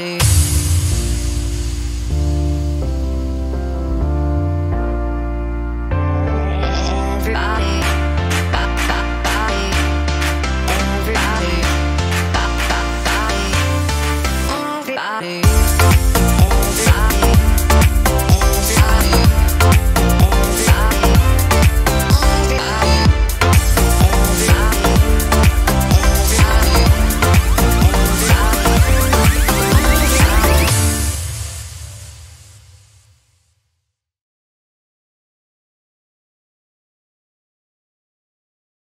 body.